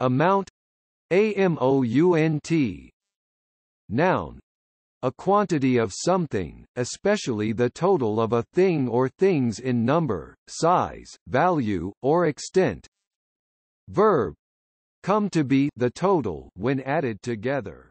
amount amount noun a quantity of something, especially the total of a thing or things in number, size, value, or extent. Verb come to be the total when added together.